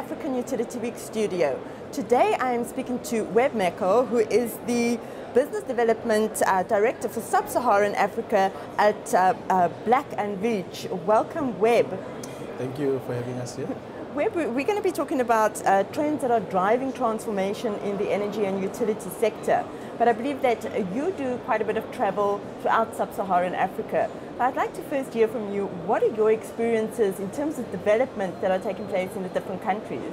African Utility Week studio. Today I am speaking to Webb Meko, who is the Business Development uh, Director for Sub-Saharan Africa at uh, uh, Black and Veatch. Welcome, Webb. Thank you for having us here. Webb, we're going to be talking about uh, trends that are driving transformation in the energy and utility sector. But I believe that you do quite a bit of travel throughout Sub-Saharan Africa. But I'd like to first hear from you, what are your experiences in terms of development that are taking place in the different countries?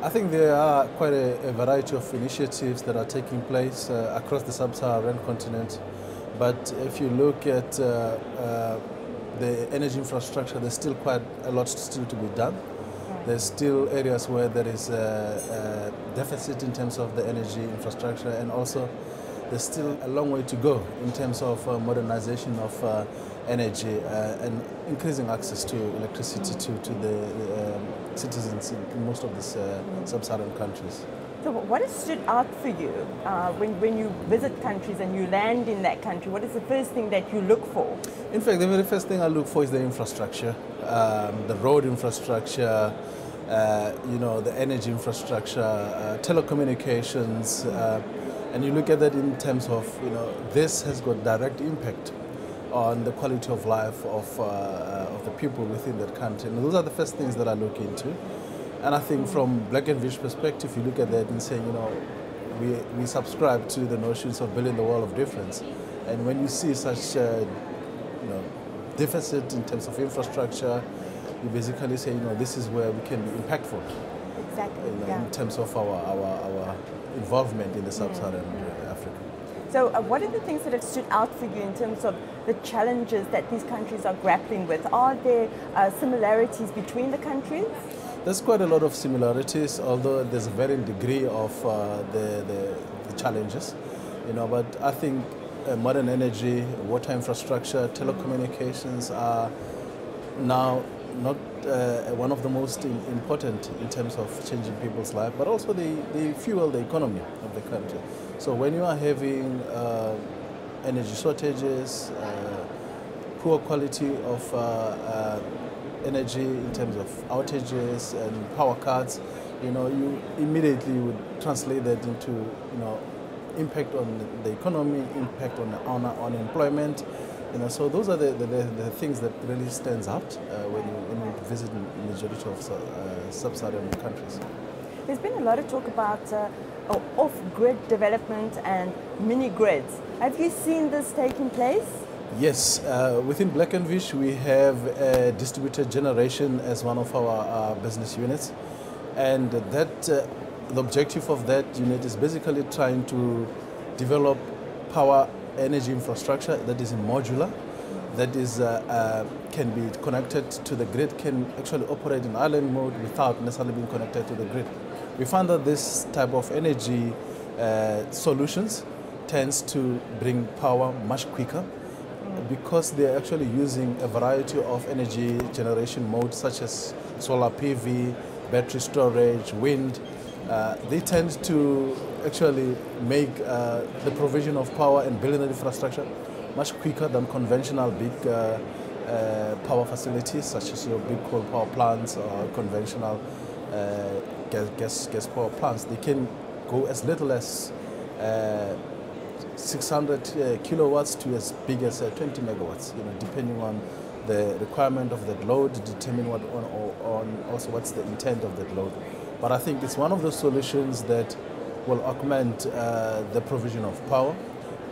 I think there are quite a, a variety of initiatives that are taking place uh, across the sub-Saharan continent. But if you look at uh, uh, the energy infrastructure, there's still quite a lot still to be done. There's still areas where there is a, a deficit in terms of the energy infrastructure and also there's still a long way to go in terms of uh, modernization of uh, energy uh, and increasing access to electricity to, to the um, citizens in most of these uh, sub-Saharan countries. So what has stood out for you uh, when, when you visit countries and you land in that country? What is the first thing that you look for? In fact, the very first thing I look for is the infrastructure, um, the road infrastructure, uh, you know, the energy infrastructure, uh, telecommunications, uh, and you look at that in terms of, you know, this has got direct impact on the quality of life of, uh, of the people within that country. And those are the first things that I look into. And I think from Black and Veatch perspective, you look at that and say, you know, we, we subscribe to the notions of building the wall of difference. And when you see such, uh, you know, deficit in terms of infrastructure, you basically say, you know, this is where we can be impactful. Exactly. You know, yeah. In terms of our, our, our involvement in the sub-Saharan Mm. Africa. So, uh, what are the things that have stood out for you in terms of the challenges that these countries are grappling with? Are there uh, similarities between the countries? There's quite a lot of similarities, although there's a varying degree of uh, the, the, the, challenges. You know, but I think uh, modern energy, water infrastructure, telecommunications are now not uh, one of the most important in terms of changing people's life, but also they, they fuel the economy of the country. So when you are having uh, energy shortages, uh, poor quality of uh, uh, energy in terms of outages and power cuts, you know, you immediately would translate that into, you know, impact on the economy, impact on, on unemployment, you know, so those are the, the, the things that really stands out uh, when, you, when you visit the majority of uh, sub-Saharan countries. There's been a lot of talk about uh, off-grid development and mini-grids. Have you seen this taking place? Yes, uh, within Black and Veatch we have a distributed generation as one of our uh, business units and that uh, the objective of that unit is basically trying to develop power energy infrastructure that is modular, that is uh, uh, can be connected to the grid, can actually operate in island mode without necessarily being connected to the grid. We found that this type of energy uh, solutions tends to bring power much quicker because they're actually using a variety of energy generation modes such as solar PV, battery storage, wind, uh, they tend to actually make uh, the provision of power and building the infrastructure much quicker than conventional big uh, uh power facilities such as your big coal power plants or conventional uh, gas, gas, gas power plants. They can go as little as uh, 600 kilowatts to as big as 20 megawatts, you know, depending on the requirement of that load, determine what on, on also what's the intent of that load. But I think it's one of those solutions that will augment uh, the provision of power.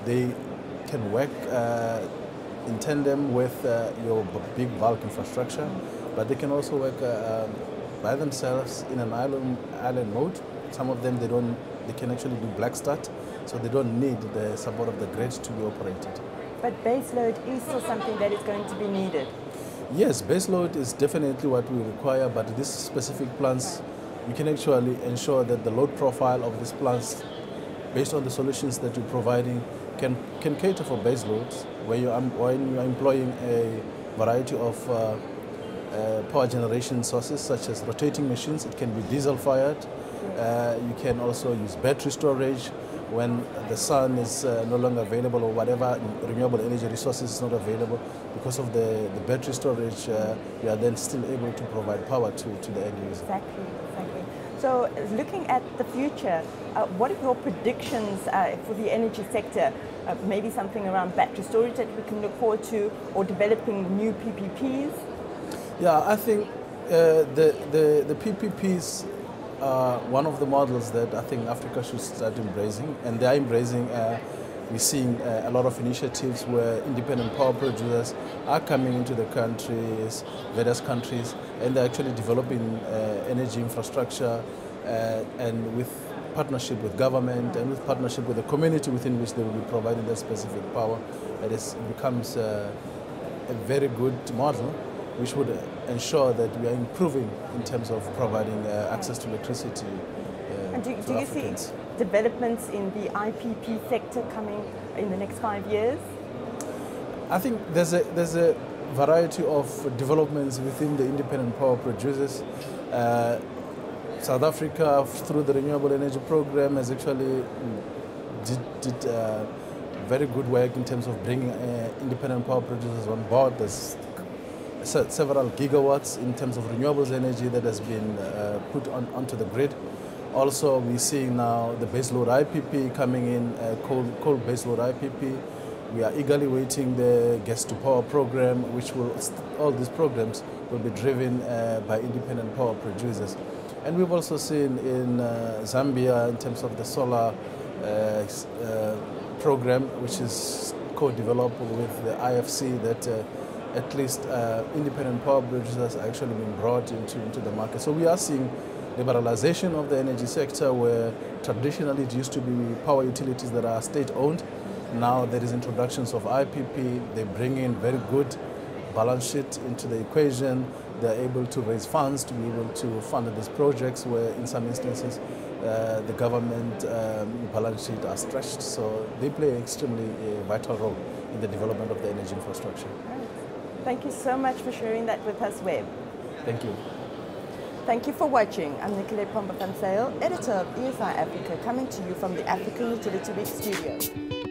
They can work uh, in tandem with uh, your big bulk infrastructure, but they can also work uh, um, by themselves in an island, island mode. Some of them, they, don't, they can actually do black start, so they don't need the support of the grid to be operated. But baseload is still something that is going to be needed. Yes, baseload is definitely what we require, but these specific plants we can actually ensure that the load profile of these plants, based on the solutions that you're providing, can, can cater for base loads where you are, when you're employing a variety of uh, uh, power generation sources such as rotating machines. It can be diesel fired. Uh, you can also use battery storage when the sun is uh, no longer available or whatever renewable energy resources is not available. Because of the, the battery storage, uh, we are then still able to provide power to, to the end user. Exactly. So, looking at the future, uh, what are your predictions uh, for the energy sector? Uh, maybe something around battery storage that we can look forward to, or developing new PPPs? Yeah, I think uh, the, the, the PPPs are one of the models that I think Africa should start embracing, and they are embracing. We're seeing uh, a lot of initiatives where independent power producers are coming into the countries, various countries, and they're actually developing uh, energy infrastructure uh, and with partnership with government and with partnership with the community within which they will be providing that specific power. It, is, it becomes uh, a very good model which would ensure that we are improving in terms of providing uh, access to electricity. And do, do you see developments in the IPP sector coming in the next five years? I think there's a there's a variety of developments within the independent power producers. Uh, South Africa, through the renewable energy program, has actually did, did uh, very good work in terms of bringing uh, independent power producers on board. There's several gigawatts in terms of renewables energy that has been uh, put on, onto the grid. Also, we're seeing now the baseload IPP coming in, uh, coal, coal baseload IPP. We are eagerly waiting the gas to power program, which will, all these programs will be driven uh, by independent power producers. And we've also seen in uh, Zambia, in terms of the solar uh, uh, program, which is co-developed with the IFC, that uh, at least independent power producers are actually being brought into, into the market. So we are seeing liberalization of the energy sector where traditionally it used to be power utilities that are state-owned. Now there is introductions of IPP. They bring in very good balance sheet into the equation. They're able to raise funds to be able to fund these projects where in some instances uh, the government um, balance sheet are stretched. So they play an extremely uh, vital role in the development of the energy infrastructure. Thank you so much for sharing that with us, Webb. Thank you. Thank you for watching. I'm Nicolette Pombo editor of ESI Africa, coming to you from the African Utility Week studio.